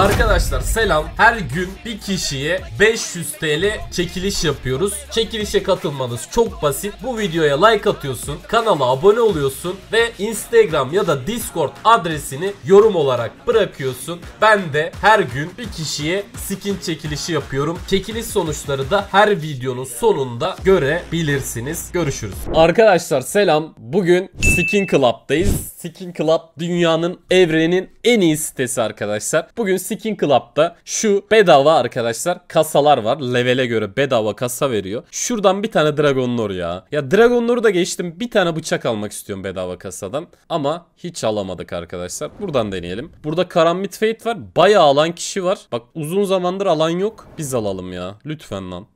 Arkadaşlar selam. Her gün bir kişiye 500 TL çekiliş yapıyoruz. Çekilişe katılmanız çok basit. Bu videoya like atıyorsun, kanala abone oluyorsun ve Instagram ya da Discord adresini yorum olarak bırakıyorsun. Ben de her gün bir kişiye skin çekilişi yapıyorum. Çekiliş sonuçları da her videonun sonunda görebilirsiniz. Görüşürüz. Arkadaşlar selam. Bugün Skin Club'dayız. Skin Club dünyanın evrenin en iyi sitesi arkadaşlar. Bugün Skin Club'da şu bedava arkadaşlar kasalar var. Levele göre bedava kasa veriyor. Şuradan bir tane Dragon Lore ya. Ya Dragon Lore'u da geçtim. Bir tane bıçak almak istiyorum bedava kasadan. Ama hiç alamadık arkadaşlar. Buradan deneyelim. Burada Karambit Fate var. Bayağı alan kişi var. Bak uzun zamandır alan yok. Biz alalım ya. Lütfen lan.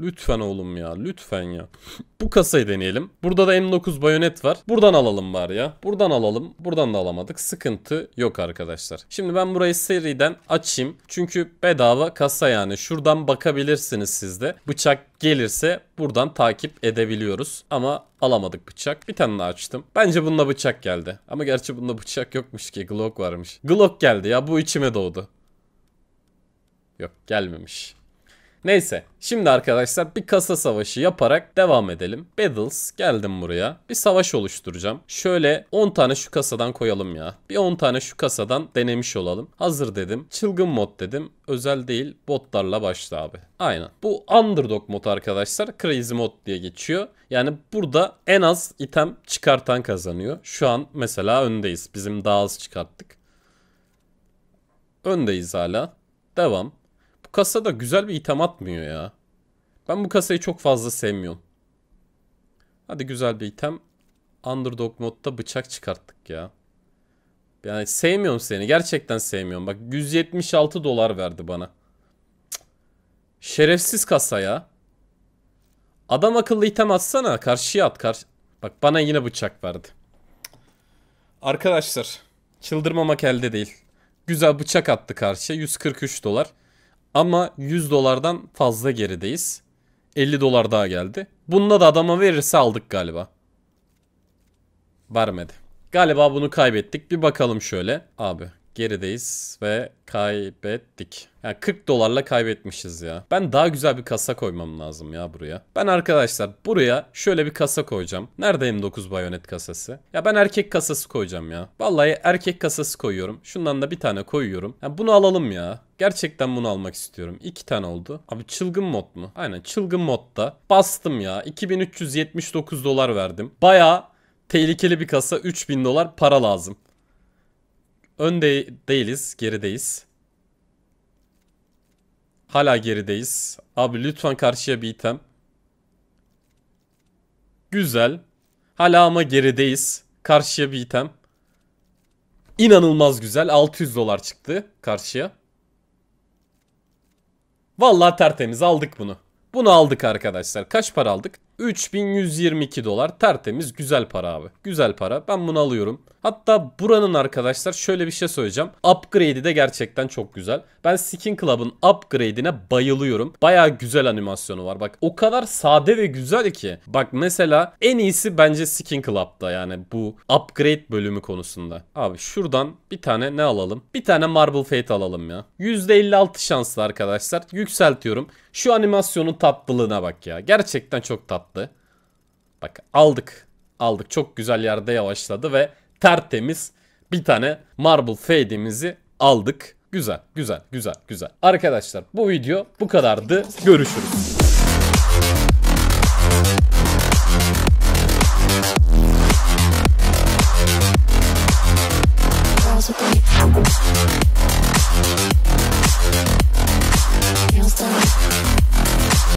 Lütfen oğlum ya lütfen ya. Bu kasayı deneyelim. Burada da M9 bayonet var. Buradan alalım bari ya. Buradan alalım. Buradan da alamadık. Sıkıntı yok arkadaşlar. Şimdi ben burayı seriden açayım. Çünkü bedava kasa yani. Şuradan bakabilirsiniz siz de. Bıçak gelirse buradan takip edebiliyoruz. Ama alamadık bıçak. Bir tane daha açtım. Bence bunda bıçak geldi. Ama gerçi bunda bıçak yokmuş ki. Glock varmış. Glock geldi ya. Bu içime doğdu. Yok gelmemiş. Neyse şimdi arkadaşlar bir kasa savaşı yaparak devam edelim. Battles geldim buraya. Bir savaş oluşturacağım. Şöyle 10 tane şu kasadan koyalım ya. Bir 10 tane şu kasadan denemiş olalım. Hazır dedim. Çılgın mod dedim. Özel değil botlarla başla abi. Aynen. Bu underdog mod arkadaşlar. Crazy mod diye geçiyor. Yani burada en az item çıkartan kazanıyor. Şu an mesela öndeyiz. Bizim daha az çıkarttık. Öndeyiz hala. Devam kasa da güzel bir item atmıyor ya. Ben bu kasayı çok fazla sevmiyorum. Hadi güzel bir item. Underdog modda bıçak çıkarttık ya. Yani sevmiyorum seni. Gerçekten sevmiyorum. Bak 176 dolar verdi bana. Şerefsiz kasa ya. Adam akıllı item atsana. Karşıya at. Karşı... Bak bana yine bıçak verdi. Arkadaşlar. Çıldırmamak elde değil. Güzel bıçak attı karşıya. 143 dolar. Ama 100 dolardan fazla gerideyiz. 50 dolar daha geldi. Bununla da adama verirse aldık galiba. Vermedi. Galiba bunu kaybettik. Bir bakalım şöyle. Abi gerideyiz ve kaybettik. Yani 40 dolarla kaybetmişiz ya. Ben daha güzel bir kasa koymam lazım ya buraya. Ben arkadaşlar buraya şöyle bir kasa koyacağım. Nerede M9 bayonet kasası? Ya ben erkek kasası koyacağım ya. Vallahi erkek kasası koyuyorum. Şundan da bir tane koyuyorum. Ya bunu alalım ya. Gerçekten bunu almak istiyorum. İki tane oldu. Abi çılgın mod mu? Aynen çılgın modda. Bastım ya. 2379 dolar verdim. Baya tehlikeli bir kasa. 3000 dolar para lazım. Önde değiliz. Gerideyiz. Hala gerideyiz. Abi lütfen karşıya bir item. Güzel. Hala ama gerideyiz. Karşıya bir item. İnanılmaz güzel. 600 dolar çıktı karşıya. Vallahi tertemiz aldık bunu. Bunu aldık arkadaşlar. Kaç para aldık? 3122 dolar tertemiz güzel para abi. Güzel para. Ben bunu alıyorum. Hatta buranın arkadaşlar şöyle bir şey söyleyeceğim. Upgrade'i de gerçekten çok güzel. Ben Skin Club'ın upgrade'ine bayılıyorum. Baya güzel animasyonu var. Bak o kadar sade ve güzel ki. Bak mesela en iyisi bence Skin Club'da yani bu upgrade bölümü konusunda. Abi şuradan bir tane ne alalım? Bir tane Marble Fate alalım ya. %56 şanslı arkadaşlar. Yükseltiyorum. Şu animasyonun tatlılığına bak ya. Gerçekten çok tatlı attı. Bak aldık. Aldık. Çok güzel yerde yavaşladı ve tertemiz bir tane marble fade'imizi aldık. Güzel, güzel, güzel, güzel. Arkadaşlar bu video bu kadardı. Görüşürüz. Thank you.